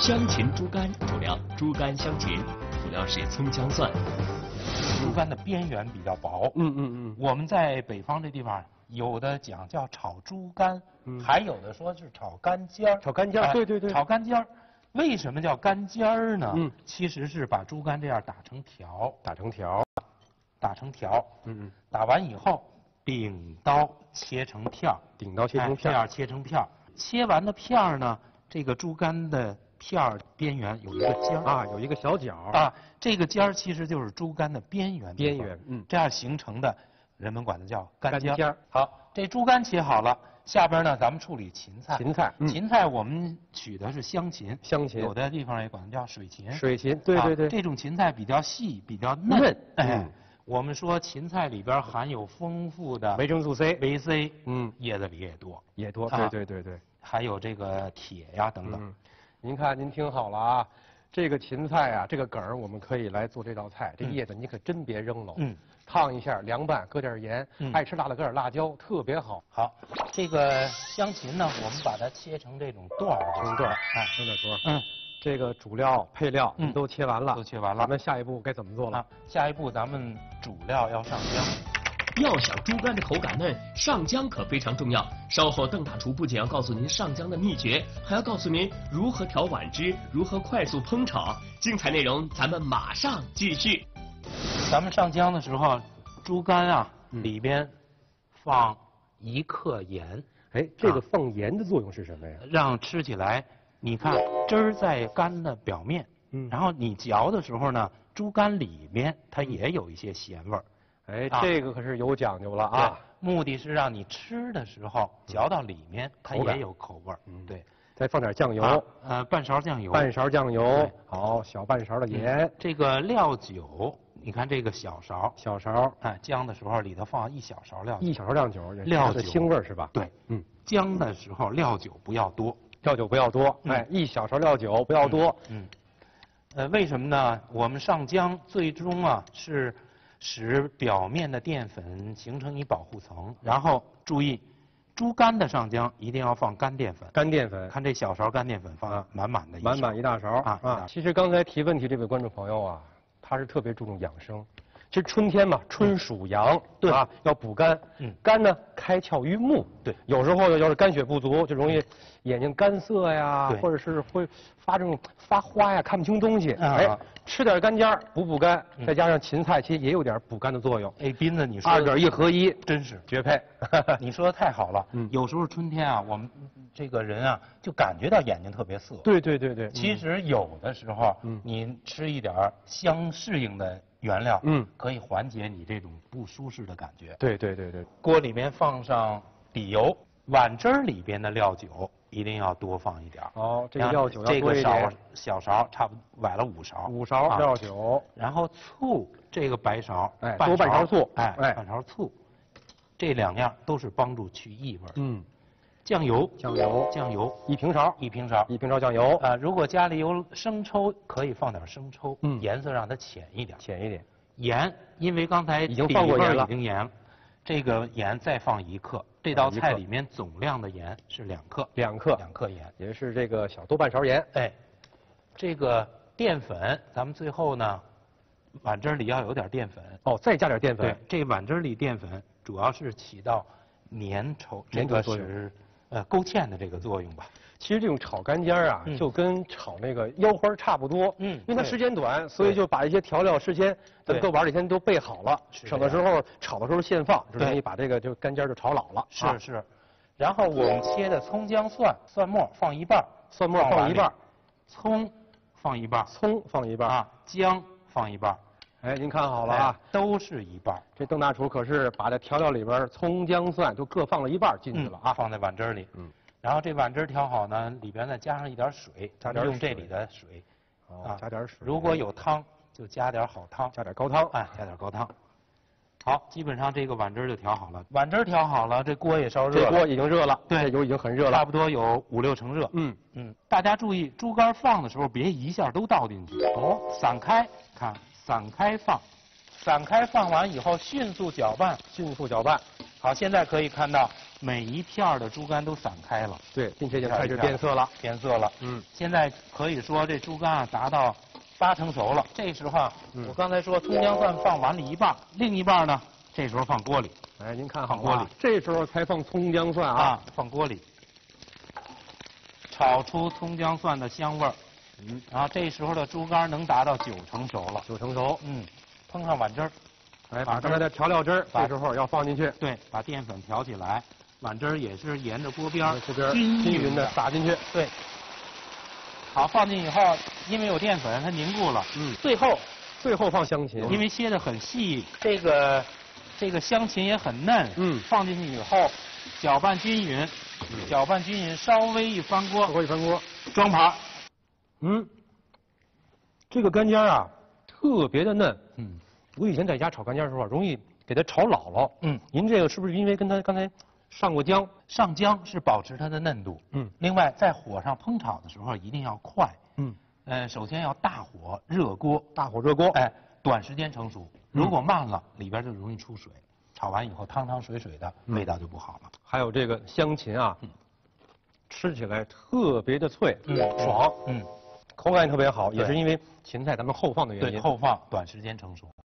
香芹猪肝主料猪肝、香芹，辅料是葱姜蒜。猪肝的边缘比较薄，嗯嗯嗯，我们在北方这地方有的讲叫炒猪肝，还有的说是炒肝尖儿。炒肝尖儿哎对对对。炒肝尖儿。为什么叫肝尖儿呢？嗯。其实是把猪肝这样打成条，打成条，打成条，嗯嗯，打完以后顶刀切成片儿，顶刀切成片儿。哎这样切成片儿。切完的片儿呢，这个猪肝的片儿边缘有一个尖儿啊，有一个小角儿，啊，这个尖儿其实就是猪肝的边缘边缘嗯。这样形成的，人们管它叫肝尖儿。好，这猪肝切好了，下边呢咱们处理芹菜。芹菜，嗯，芹菜我们取的是香芹，香芹。有的地方也管它叫水芹。水芹，对啊对对，这种芹菜比较细，比较嫩。嫩哎嗯，我们说芹菜里边含有丰富的维生素 C，维 C，嗯，叶子里也多，也多，啊对对对对，还有这个铁呀等等。嗯，您看您听好了啊，这个芹菜啊，这个梗儿我们可以来做这道菜，这嗯。叶子你可真别扔了，嗯，烫一下，凉拌，搁点盐，嗯。爱吃辣的搁点辣椒，特别好。好，这个香芹呢，我们把它切成这种段儿段儿哎，张大叔，嗯，这个主料配料嗯。都切完了，都切完了。咱们下一步该怎么做了？啊？，下一步咱们主料要上姜。要想猪肝的口感嫩，上浆可非常重要。稍后邓大厨不仅要告诉您上浆的秘诀，还要告诉您如何调碗汁，如何快速烹炒。精彩内容咱们马上继续。咱们上浆的时候，猪肝啊嗯里边放一克盐，哎，这个啊放盐的作用是什么呀？让吃起来，你看汁儿在肝的表面，嗯然后你嚼的时候呢，猪肝里面它也有一些咸味儿哎，啊。这个可是有讲究了啊！目的是让你吃的时候嚼到里面，它也有口味儿。嗯。对，再放点酱油，啊呃，半勺酱油，半勺酱油。对，好，小半勺的嗯盐，这个料酒，你看这个小勺，小勺，哎，姜的时候里头放一小勺料酒。一小勺料酒，料的腥味是吧？对，嗯，姜的时候料酒不要多。料酒不要多，嗯。哎，一小勺料酒不要多，嗯，呃，为什么呢？我们上姜最终啊是使表面的淀粉形成一保护层，然后注意，猪肝的上浆一定要放干淀粉。干淀粉，看这小勺干淀粉放啊满满的满满一大勺啊啊其实刚才提问题这位观众朋友啊，他是特别注重养生。其实春天嘛，春属阳，对啊，要补肝。嗯肝呢开窍于目，对有时候呢要是肝血不足，就容易眼睛干涩呀，或者是会发这种发花呀，看不清东西。啊哎，吃点干尖儿补补肝，嗯再加上芹菜，其实也有点补肝的作用。哎，斌子，你说二者一合一，真是，绝配。你说的太好了。嗯有时候春天啊，我们这个人啊，就感觉到眼睛特别涩。对对对对，其实有的时候，嗯你吃一点儿相适应的原料，嗯。可以缓解你这种不舒适的感觉。对对对对，锅里面放上底油，碗汁儿里边的料酒一定要多放一点儿。好，这个料酒要这个勺小勺差不多崴了五勺，五勺啊。料酒，然后醋这个白勺，哎半多半勺醋。哎，哎。半勺醋，这两样都是帮助去异味。嗯，酱油，酱油酱油一平勺，一平勺。一平勺酱油，啊，如果家里有生抽，可以放点生抽，嗯颜色让它浅一点。浅一点。盐，因为刚才已经放过盐了已经盐，这个盐再放一克，这道菜里面总量的盐是两克，两克，两克盐。也是这个小多半勺盐。哎，这个淀粉，咱们最后呢，碗汁儿里要有点淀粉。哦，再加点淀粉对粉。，这碗汁儿里淀粉主要是起到粘稠，这个是呃勾芡的这个作用吧。其实这种炒干尖儿啊，嗯就跟炒那个腰花儿差不多。嗯因为它时间短，所以就把一些调料事先咱们对搁碗里先都备好了，是省的时候炒的时候现放，就对容易把这个就干尖儿就炒老了。啊是是，然后我们切的葱姜蒜蒜末放一半儿，蒜末放一半儿，葱放一半儿葱放一半儿。啊，姜放一半儿，哎，您看好了啊哎，都是一半儿。这邓大厨可是把这调料里边儿葱姜蒜就各放了一半儿进去了啊。放在碗汁儿里。嗯，然后这碗汁儿调好呢，里边再加上一点水，加点用这水里的水哦，加点水。如果有汤，就加点好汤，加点高汤。哎，加点高汤。好，基本上这个碗汁儿就调好了。碗汁儿调好了，这锅也烧热了，这锅已经热了，对油已经很热了。差不多有五六成热。嗯，嗯，大家注意，猪肝放的时候别一下都倒进去，哦，散开，看散开放，散开放完以后迅速搅拌，迅速搅拌。好，现在可以看到每一片儿的猪肝都散开了，对，并且就开始变色了。变色了。嗯，现在可以说这猪肝啊达到八成熟了。这时候啊，嗯我刚才说葱姜蒜放碗里一半，另一半呢，这时候放锅里哎，您看好放锅里啊，这时候才放葱姜蒜啊。啊，放锅里，炒出葱姜蒜的香味儿。嗯，然后这时候的猪肝能达到九成熟了。九成熟。嗯，烹上碗汁儿，哎，把把刚才的调料汁儿这时候要放进去，对，把淀粉调起来，碗汁儿也是沿着锅边儿这边均均匀的撒进去。对。好，放进以后，因为有淀粉，它凝固了。嗯最后，最后放香芹，因为切的很细，这个这个香芹也很嫩。嗯放进去以后，搅拌均匀，搅拌均匀，稍微一翻锅，稍微一翻锅，装盘。嗯，这个干尖儿啊，特别的嫩。嗯我以前在家炒干尖儿的时候啊，容易给它炒老了。嗯，您这个是不是因为跟它刚才上过姜？上姜是保持它的嫩度。嗯另外，在火上烹炒的时候一定要快。嗯，呃，首先要大火热锅，大火热锅。哎，短时间成熟。嗯如果慢了，里边就容易出水，炒完以后汤汤水水的，味道就不好了。还有这个香芹啊，嗯吃起来特别的脆，嗯爽，嗯，口感也特别好，也是因为芹菜咱们后放的原对，因。后放短时间成熟。